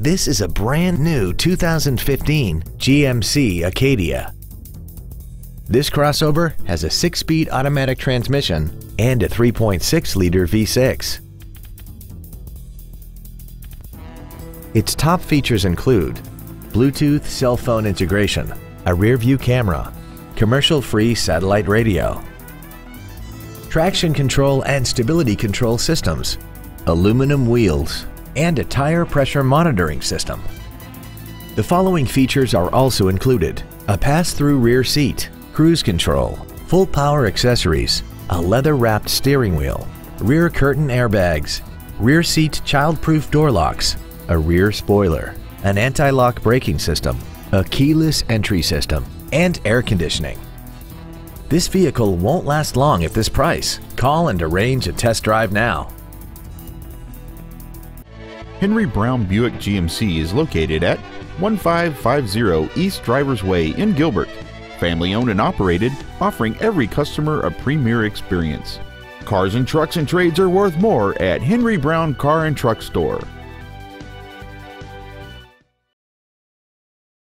This is a brand new 2015 GMC Acadia. This crossover has a 6-speed automatic transmission and a 3.6-liter V6. Its top features include Bluetooth cell phone integration, a rear-view camera, commercial-free satellite radio, traction control and stability control systems, aluminum wheels, and a tire pressure monitoring system. The following features are also included. A pass-through rear seat, cruise control, full power accessories, a leather-wrapped steering wheel, rear curtain airbags, rear seat child-proof door locks, a rear spoiler, an anti-lock braking system, a keyless entry system, and air conditioning. This vehicle won't last long at this price. Call and arrange a test drive now. Henry Brown Buick GMC is located at 1550 East Drivers Way in Gilbert. Family owned and operated, offering every customer a premier experience. Cars and trucks and trades are worth more at Henry Brown Car and Truck Store.